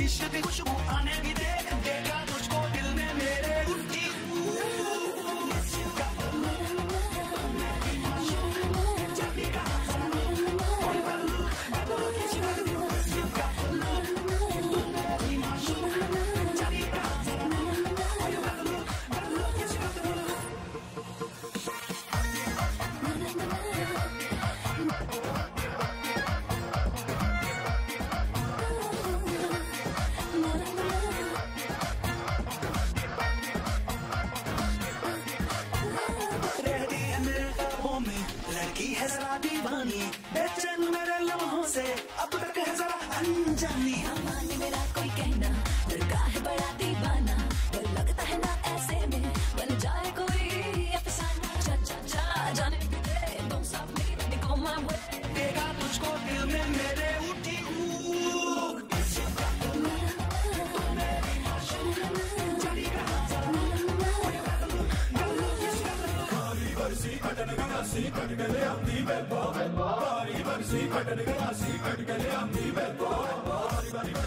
你是苹果十五 लड़की है जरा दीवानी, बेचैन मेरे लम्हों से, अब तक है जरा अनजानी। माने मेरा कोई Bari bari bari si kadın gala si kadın gala amdi bebo bebo